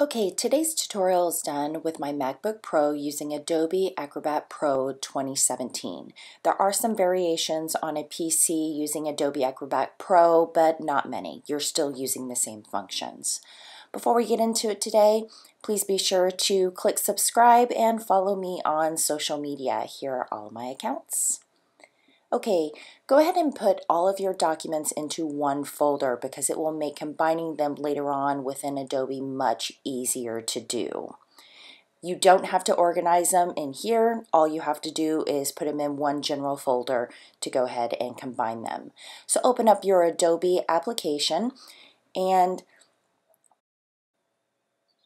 Okay, today's tutorial is done with my MacBook Pro using Adobe Acrobat Pro 2017. There are some variations on a PC using Adobe Acrobat Pro, but not many. You're still using the same functions. Before we get into it today, please be sure to click subscribe and follow me on social media. Here are all my accounts. Okay, go ahead and put all of your documents into one folder because it will make combining them later on within Adobe much easier to do. You don't have to organize them in here. All you have to do is put them in one general folder to go ahead and combine them. So open up your Adobe application and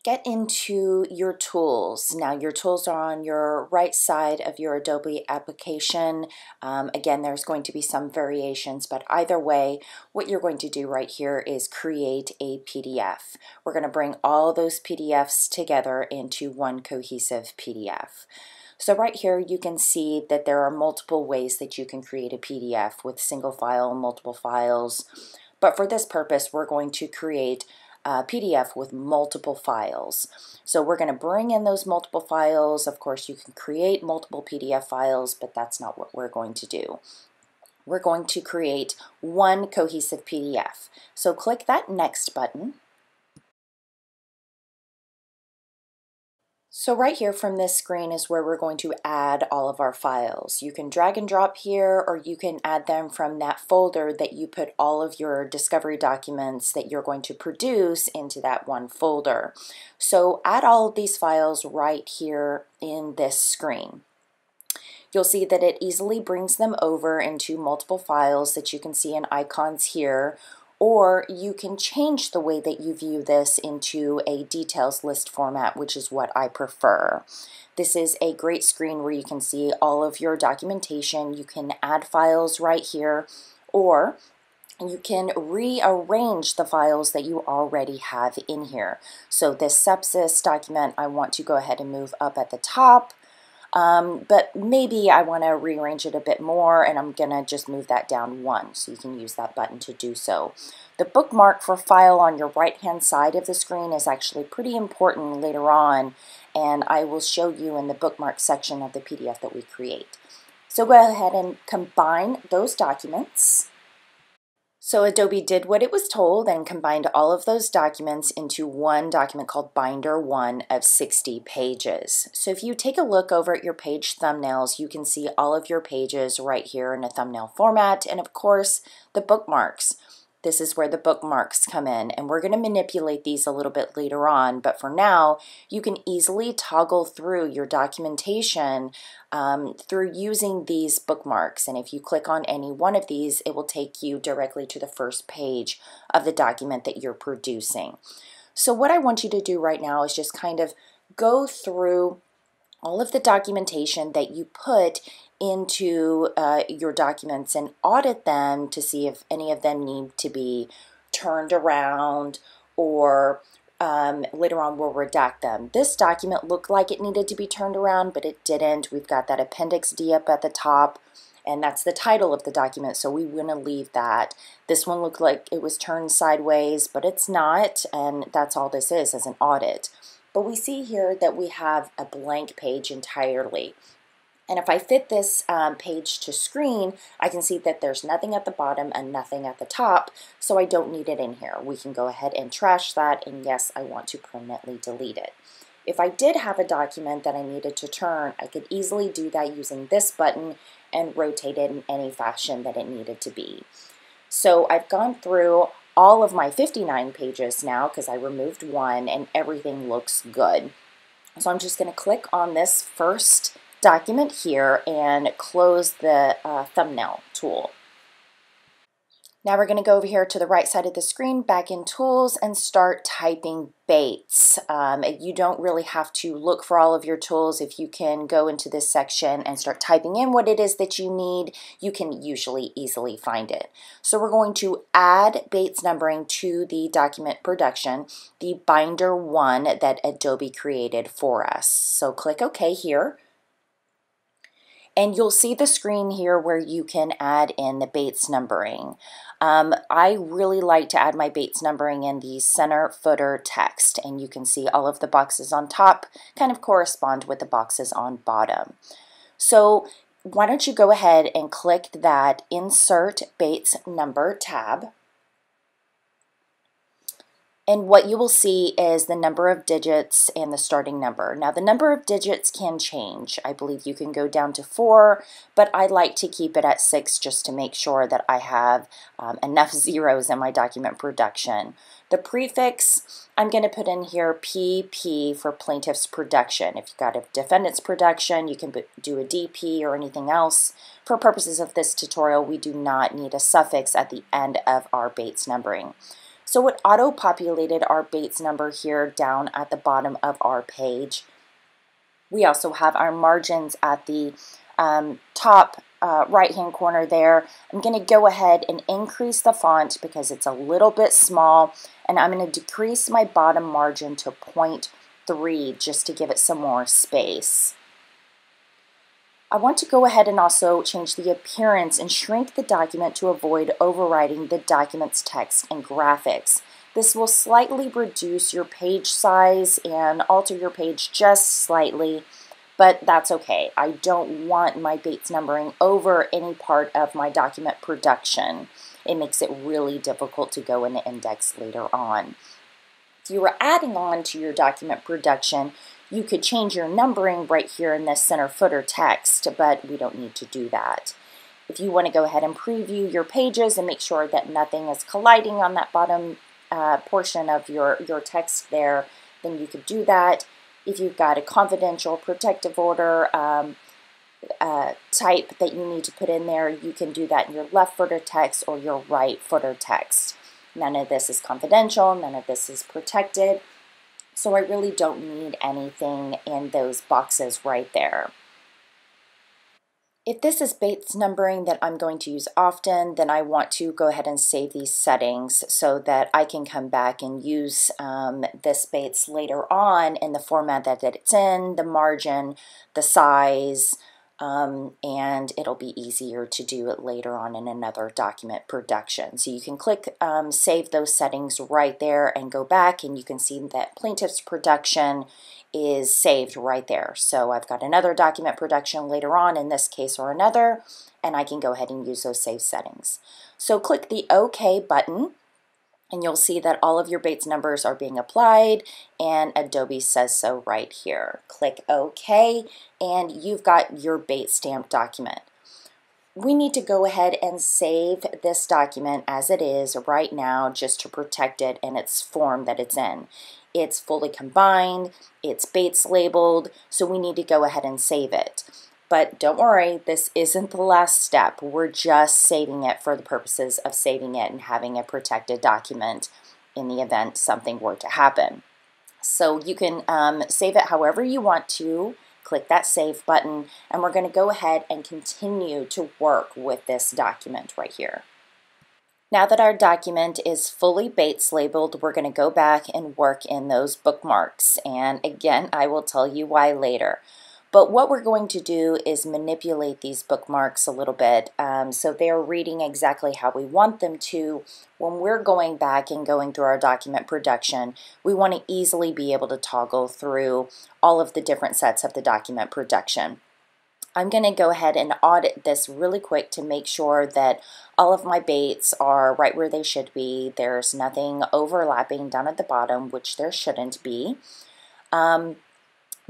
get into your tools. Now, your tools are on your right side of your Adobe application. Um, again, there's going to be some variations, but either way, what you're going to do right here is create a PDF. We're going to bring all those PDFs together into one cohesive PDF. So right here you can see that there are multiple ways that you can create a PDF with single file, multiple files. But for this purpose, we're going to create uh, PDF with multiple files. So we're going to bring in those multiple files. Of course, you can create multiple PDF files, but that's not what we're going to do. We're going to create one cohesive PDF. So click that Next button. So right here from this screen is where we're going to add all of our files. You can drag and drop here or you can add them from that folder that you put all of your discovery documents that you're going to produce into that one folder. So add all of these files right here in this screen. You'll see that it easily brings them over into multiple files that you can see in icons here or you can change the way that you view this into a details list format, which is what I prefer. This is a great screen where you can see all of your documentation. You can add files right here, or you can rearrange the files that you already have in here. So this sepsis document, I want to go ahead and move up at the top. Um, but maybe I want to rearrange it a bit more and I'm going to just move that down one so you can use that button to do so. The bookmark for file on your right hand side of the screen is actually pretty important later on and I will show you in the bookmark section of the PDF that we create. So go ahead and combine those documents. So Adobe did what it was told and combined all of those documents into one document called Binder 1 of 60 pages. So if you take a look over at your page thumbnails, you can see all of your pages right here in a thumbnail format and of course the bookmarks. This is where the bookmarks come in and we're going to manipulate these a little bit later on but for now you can easily toggle through your documentation um, through using these bookmarks and if you click on any one of these it will take you directly to the first page of the document that you're producing. So what I want you to do right now is just kind of go through all of the documentation that you put into uh, your documents and audit them to see if any of them need to be turned around or um, later on we'll redact them. This document looked like it needed to be turned around, but it didn't. We've got that Appendix D up at the top, and that's the title of the document, so we want to leave that. This one looked like it was turned sideways, but it's not, and that's all this is, as an audit. But we see here that we have a blank page entirely. And if I fit this um, page to screen, I can see that there's nothing at the bottom and nothing at the top, so I don't need it in here. We can go ahead and trash that, and yes, I want to permanently delete it. If I did have a document that I needed to turn, I could easily do that using this button and rotate it in any fashion that it needed to be. So I've gone through all of my 59 pages now because I removed one and everything looks good. So I'm just going to click on this first document here and close the uh, thumbnail tool. Now we're going to go over here to the right side of the screen, back in Tools, and start typing Bates. Um, you don't really have to look for all of your tools. If you can go into this section and start typing in what it is that you need, you can usually easily find it. So we're going to add Bates numbering to the document production, the binder one that Adobe created for us. So click OK here. And you'll see the screen here where you can add in the Bates numbering. Um, I really like to add my Bates numbering in the center footer text, and you can see all of the boxes on top kind of correspond with the boxes on bottom. So why don't you go ahead and click that Insert Bates Number tab. And what you will see is the number of digits and the starting number. Now the number of digits can change. I believe you can go down to four, but I like to keep it at six just to make sure that I have um, enough zeros in my document production. The prefix, I'm going to put in here PP for plaintiff's production. If you've got a defendant's production, you can do a DP or anything else. For purposes of this tutorial, we do not need a suffix at the end of our Bates numbering. So it auto-populated our Bates number here down at the bottom of our page. We also have our margins at the um, top uh, right hand corner there. I'm going to go ahead and increase the font because it's a little bit small and I'm going to decrease my bottom margin to 0.3 just to give it some more space. I want to go ahead and also change the appearance and shrink the document to avoid overwriting the document's text and graphics. This will slightly reduce your page size and alter your page just slightly, but that's okay. I don't want my Bates numbering over any part of my document production. It makes it really difficult to go in the index later on. If you were adding on to your document production, you could change your numbering right here in this center footer text, but we don't need to do that. If you want to go ahead and preview your pages and make sure that nothing is colliding on that bottom uh, portion of your, your text there, then you could do that. If you've got a confidential protective order um, uh, type that you need to put in there, you can do that in your left footer text or your right footer text. None of this is confidential, none of this is protected. So I really don't need anything in those boxes right there. If this is Bates numbering that I'm going to use often, then I want to go ahead and save these settings so that I can come back and use um, this Bates later on in the format that it's in, the margin, the size, um, and it'll be easier to do it later on in another document production. So you can click um, save those settings right there and go back and you can see that plaintiff's production is saved right there. So I've got another document production later on in this case or another and I can go ahead and use those save settings. So click the OK button and you'll see that all of your Bates numbers are being applied and Adobe says so right here. Click OK and you've got your Bates stamp document. We need to go ahead and save this document as it is right now just to protect it in its form that it's in. It's fully combined, it's Bates labeled, so we need to go ahead and save it. But don't worry, this isn't the last step. We're just saving it for the purposes of saving it and having a protected document in the event something were to happen. So you can um, save it however you want to. Click that Save button, and we're going to go ahead and continue to work with this document right here. Now that our document is fully Bates labeled, we're going to go back and work in those bookmarks. And again, I will tell you why later. But what we're going to do is manipulate these bookmarks a little bit um, so they're reading exactly how we want them to. When we're going back and going through our document production, we want to easily be able to toggle through all of the different sets of the document production. I'm going to go ahead and audit this really quick to make sure that all of my Bates are right where they should be. There's nothing overlapping down at the bottom, which there shouldn't be. Um,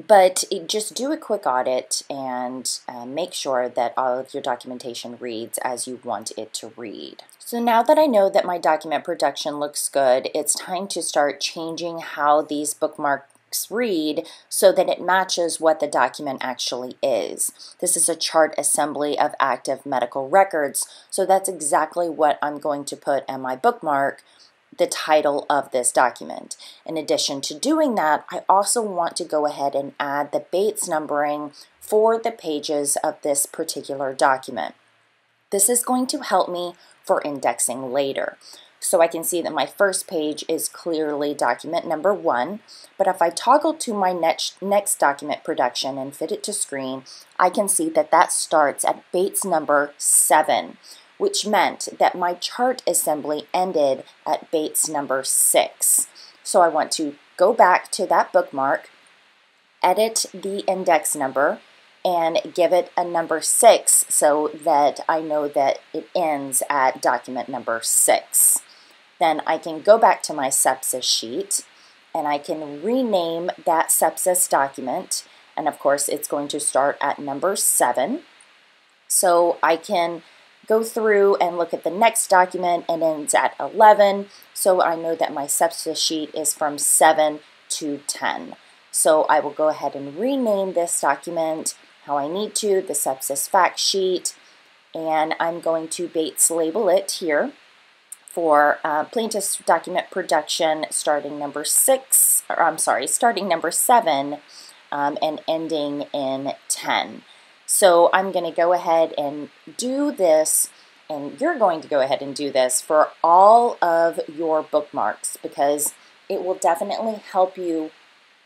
but just do a quick audit and uh, make sure that all of your documentation reads as you want it to read. So now that I know that my document production looks good, it's time to start changing how these bookmarks read so that it matches what the document actually is. This is a chart assembly of active medical records, so that's exactly what I'm going to put in my bookmark the title of this document. In addition to doing that, I also want to go ahead and add the Bates numbering for the pages of this particular document. This is going to help me for indexing later. So I can see that my first page is clearly document number one, but if I toggle to my next, next document production and fit it to screen, I can see that that starts at Bates number seven, which meant that my chart assembly ended at Bates number six. So I want to go back to that bookmark, edit the index number, and give it a number six so that I know that it ends at document number six. Then I can go back to my sepsis sheet and I can rename that sepsis document. And of course, it's going to start at number seven. So I can go through and look at the next document and ends at 11. So I know that my sepsis sheet is from 7 to 10. So I will go ahead and rename this document how I need to, the sepsis fact sheet, and I'm going to Bates label it here for uh, plaintiff's document production starting number six, or I'm sorry, starting number seven um, and ending in 10. So I'm going to go ahead and do this, and you're going to go ahead and do this for all of your bookmarks because it will definitely help you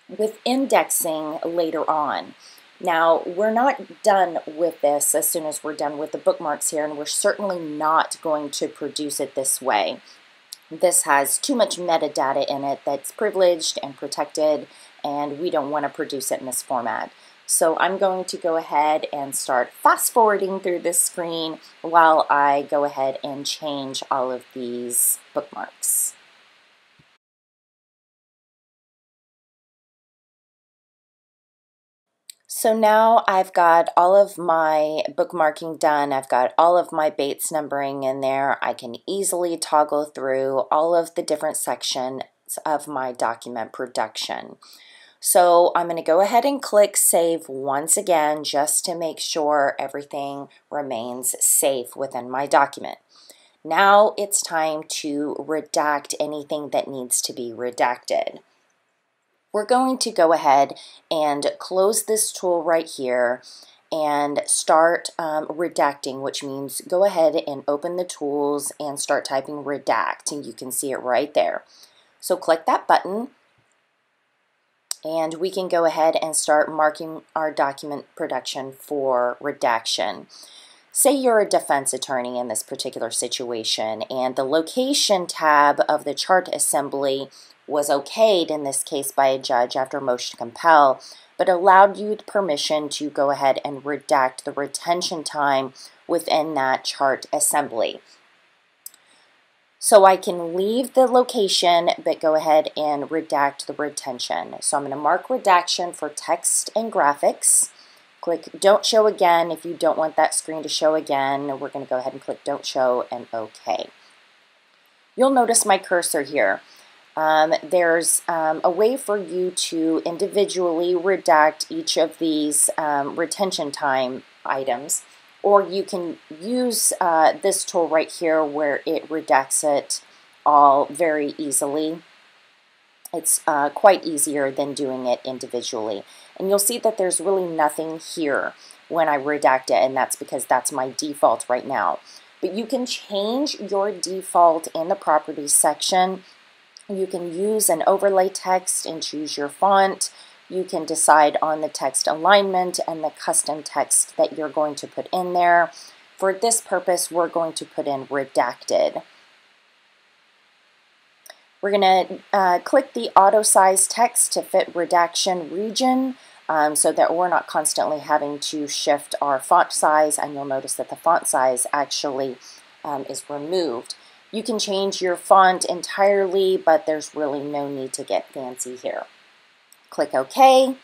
with indexing later on. Now, we're not done with this as soon as we're done with the bookmarks here, and we're certainly not going to produce it this way. This has too much metadata in it that's privileged and protected, and we don't want to produce it in this format. So I'm going to go ahead and start fast forwarding through this screen while I go ahead and change all of these bookmarks. So now I've got all of my bookmarking done. I've got all of my Bates numbering in there. I can easily toggle through all of the different sections of my document production. So I'm going to go ahead and click Save once again just to make sure everything remains safe within my document. Now it's time to redact anything that needs to be redacted we're going to go ahead and close this tool right here and start um, redacting, which means go ahead and open the tools and start typing redact, and you can see it right there. So click that button, and we can go ahead and start marking our document production for redaction. Say you're a defense attorney in this particular situation, and the location tab of the chart assembly was okayed in this case by a judge after motion to compel, but allowed you permission to go ahead and redact the retention time within that chart assembly. So I can leave the location, but go ahead and redact the retention. So I'm going to mark redaction for text and graphics. Click don't show again if you don't want that screen to show again. We're going to go ahead and click don't show and OK. You'll notice my cursor here. Um, there's um, a way for you to individually redact each of these um, retention time items, or you can use uh, this tool right here where it redacts it all very easily. It's uh, quite easier than doing it individually. And you'll see that there's really nothing here when I redact it, and that's because that's my default right now. But you can change your default in the properties section you can use an overlay text and choose your font. You can decide on the text alignment and the custom text that you're going to put in there. For this purpose, we're going to put in redacted. We're going to uh, click the auto size text to fit redaction region um, so that we're not constantly having to shift our font size and you'll notice that the font size actually um, is removed. You can change your font entirely, but there's really no need to get fancy here. Click OK.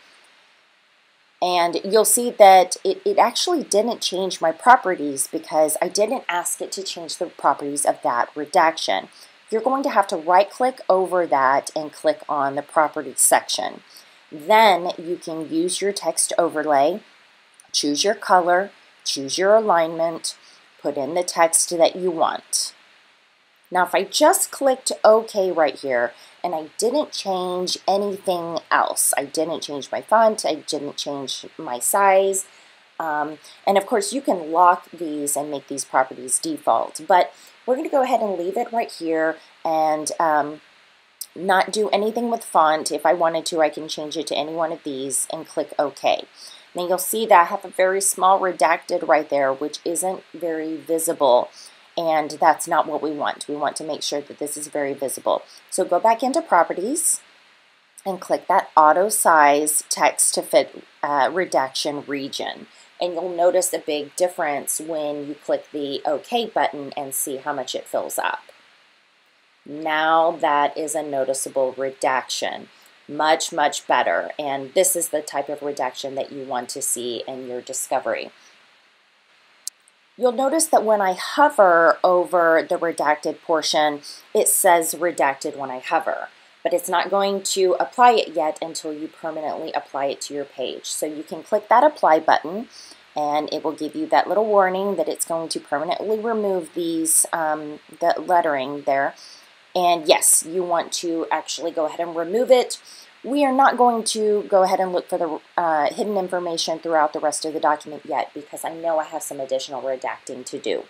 And you'll see that it, it actually didn't change my properties because I didn't ask it to change the properties of that redaction. You're going to have to right click over that and click on the properties section. Then you can use your text overlay, choose your color, choose your alignment, put in the text that you want. Now if I just clicked OK right here and I didn't change anything else, I didn't change my font, I didn't change my size, um, and of course you can lock these and make these properties default, but we're going to go ahead and leave it right here and um, not do anything with font. If I wanted to, I can change it to any one of these and click OK. Now you'll see that I have a very small redacted right there, which isn't very visible. And that's not what we want. We want to make sure that this is very visible. So go back into Properties and click that Auto Size Text to Fit uh, Redaction region. And you'll notice a big difference when you click the OK button and see how much it fills up. Now that is a noticeable redaction. Much, much better. And this is the type of redaction that you want to see in your discovery. You'll notice that when I hover over the redacted portion, it says redacted when I hover, but it's not going to apply it yet until you permanently apply it to your page. So you can click that apply button and it will give you that little warning that it's going to permanently remove these, um, the lettering there. And yes, you want to actually go ahead and remove it we are not going to go ahead and look for the uh, hidden information throughout the rest of the document yet because I know I have some additional redacting to do.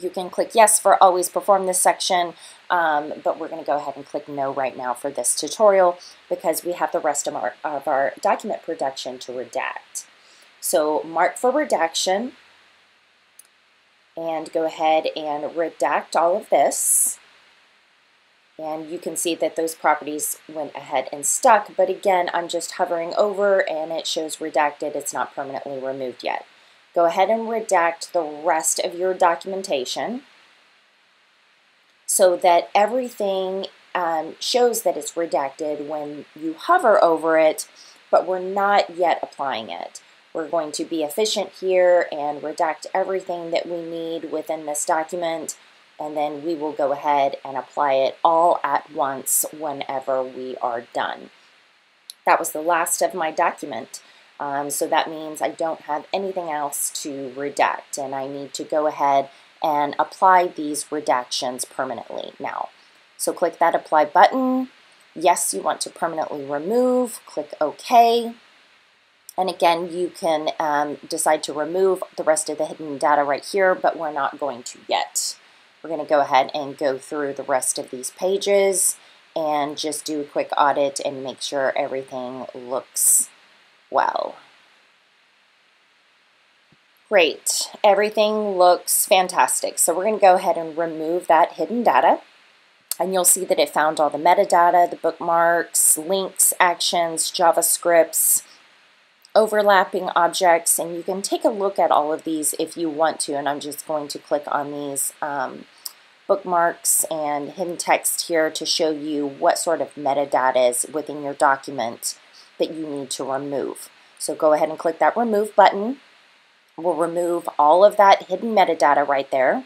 You can click yes for always perform this section, um, but we're going to go ahead and click no right now for this tutorial because we have the rest of our, of our document production to redact. So mark for redaction and go ahead and redact all of this. And you can see that those properties went ahead and stuck, but again, I'm just hovering over and it shows redacted. It's not permanently removed yet. Go ahead and redact the rest of your documentation so that everything um, shows that it's redacted when you hover over it, but we're not yet applying it. We're going to be efficient here and redact everything that we need within this document and then we will go ahead and apply it all at once whenever we are done. That was the last of my document, um, so that means I don't have anything else to redact, and I need to go ahead and apply these redactions permanently now. So click that apply button. Yes, you want to permanently remove. Click OK. And again, you can um, decide to remove the rest of the hidden data right here, but we're not going to yet. We're going to go ahead and go through the rest of these pages and just do a quick audit and make sure everything looks well. Great, everything looks fantastic. So we're going to go ahead and remove that hidden data. And you'll see that it found all the metadata, the bookmarks, links, actions, JavaScripts, overlapping objects, and you can take a look at all of these if you want to, and I'm just going to click on these um, bookmarks and hidden text here to show you what sort of metadata is within your document that you need to remove. So go ahead and click that remove button. We'll remove all of that hidden metadata right there.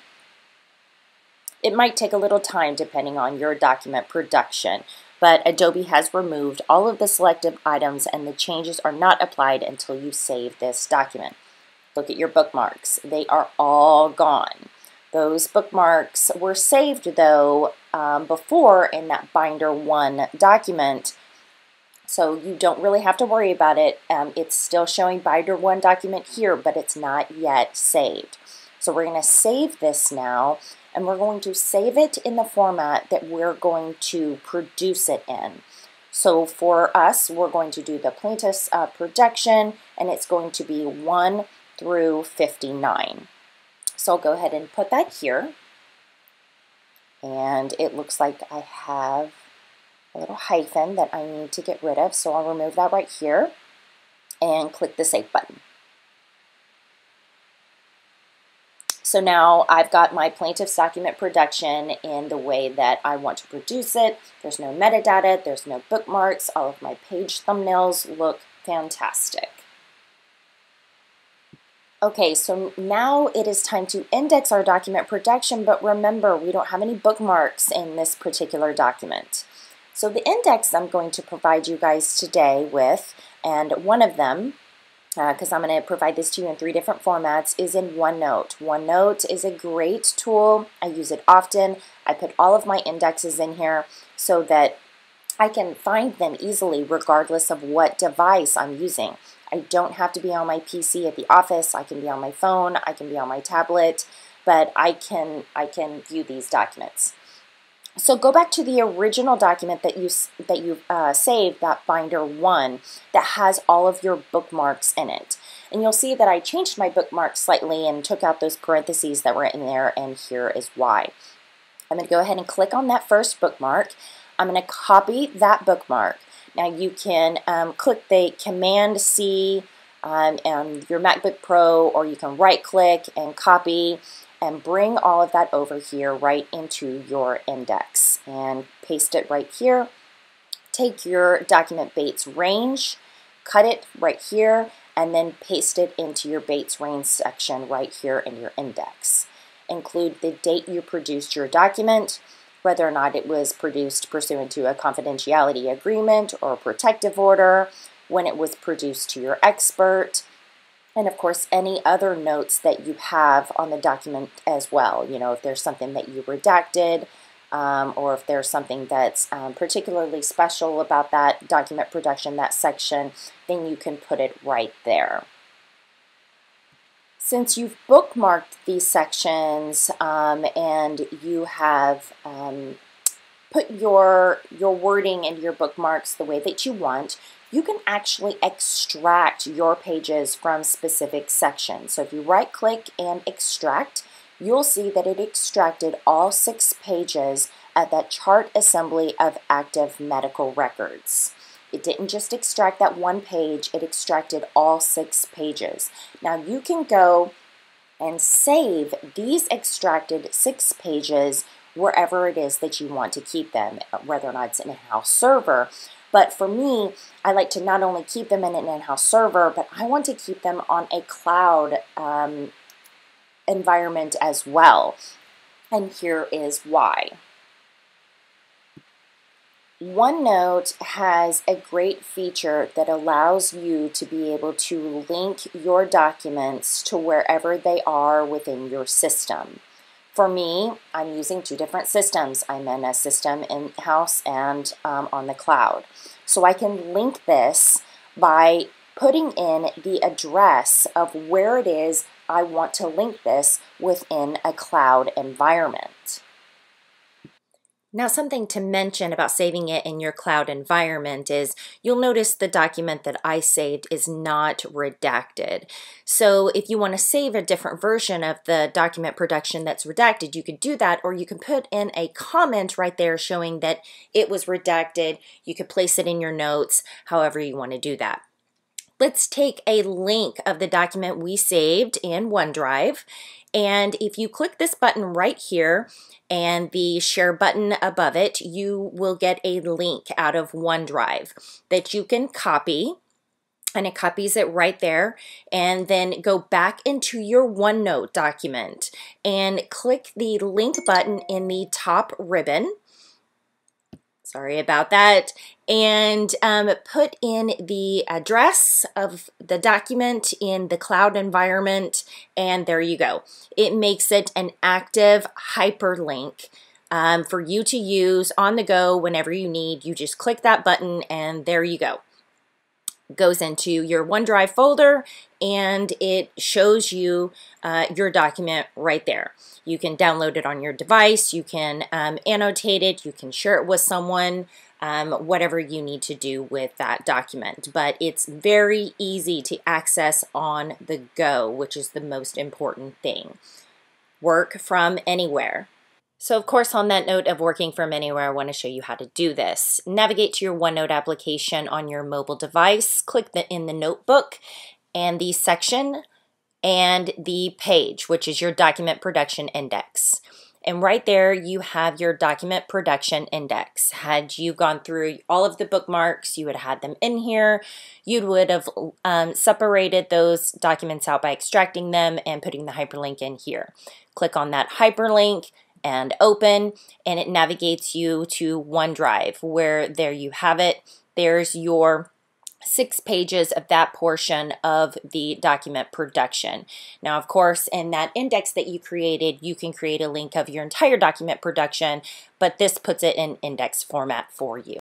It might take a little time depending on your document production but Adobe has removed all of the selected items and the changes are not applied until you save this document. Look at your bookmarks. They are all gone. Those bookmarks were saved though um, before in that Binder 1 document, so you don't really have to worry about it. Um, it's still showing Binder 1 document here, but it's not yet saved. So we're going to save this now and we're going to save it in the format that we're going to produce it in. So for us, we're going to do the plaintiff's uh, production, and it's going to be 1 through 59. So I'll go ahead and put that here. And it looks like I have a little hyphen that I need to get rid of, so I'll remove that right here and click the Save button. So now I've got my plaintiff's document production in the way that I want to produce it. There's no metadata, there's no bookmarks, all of my page thumbnails look fantastic. Okay, so now it is time to index our document production, but remember, we don't have any bookmarks in this particular document. So the index I'm going to provide you guys today with, and one of them because uh, I'm going to provide this to you in three different formats, is in OneNote. OneNote is a great tool. I use it often. I put all of my indexes in here so that I can find them easily regardless of what device I'm using. I don't have to be on my PC at the office. I can be on my phone. I can be on my tablet, but I can, I can view these documents. So go back to the original document that you that you uh, saved, that binder one, that has all of your bookmarks in it. And you'll see that I changed my bookmark slightly and took out those parentheses that were in there, and here is why. I'm going to go ahead and click on that first bookmark. I'm going to copy that bookmark. Now you can um, click the Command C um, on your MacBook Pro, or you can right click and copy and bring all of that over here right into your index and paste it right here. Take your document Bates range, cut it right here, and then paste it into your Bates range section right here in your index. Include the date you produced your document, whether or not it was produced pursuant to a confidentiality agreement or protective order, when it was produced to your expert, and of course any other notes that you have on the document as well. You know, if there's something that you redacted, um, or if there's something that's um, particularly special about that document production, that section, then you can put it right there. Since you've bookmarked these sections um, and you have um, put your, your wording and your bookmarks the way that you want, you can actually extract your pages from specific sections. So if you right click and extract, you'll see that it extracted all six pages of that chart assembly of active medical records. It didn't just extract that one page, it extracted all six pages. Now you can go and save these extracted six pages wherever it is that you want to keep them, whether or not it's in a house server. But for me, I like to not only keep them in an in-house server, but I want to keep them on a cloud um, environment as well. And here is why. OneNote has a great feature that allows you to be able to link your documents to wherever they are within your system. For me, I'm using two different systems. I'm in a system in-house and um, on the cloud. So I can link this by putting in the address of where it is I want to link this within a cloud environment. Now something to mention about saving it in your cloud environment is you'll notice the document that I saved is not redacted. So if you want to save a different version of the document production that's redacted, you could do that or you can put in a comment right there showing that it was redacted. You could place it in your notes, however you want to do that. Let's take a link of the document we saved in OneDrive. And if you click this button right here and the share button above it, you will get a link out of OneDrive that you can copy and it copies it right there and then go back into your OneNote document and click the link button in the top ribbon sorry about that, and um, put in the address of the document in the cloud environment, and there you go. It makes it an active hyperlink um, for you to use on the go whenever you need. You just click that button, and there you go goes into your OneDrive folder and it shows you uh, your document right there. You can download it on your device, you can um, annotate it, you can share it with someone, um, whatever you need to do with that document. But it's very easy to access on the go, which is the most important thing. Work from anywhere. So of course, on that note of working from anywhere, I want to show you how to do this. Navigate to your OneNote application on your mobile device, click the, in the notebook and the section and the page, which is your document production index. And right there, you have your document production index. Had you gone through all of the bookmarks, you would have had them in here. You would have um, separated those documents out by extracting them and putting the hyperlink in here. Click on that hyperlink, and open and it navigates you to OneDrive where there you have it. There's your six pages of that portion of the document production. Now, of course, in that index that you created, you can create a link of your entire document production, but this puts it in index format for you.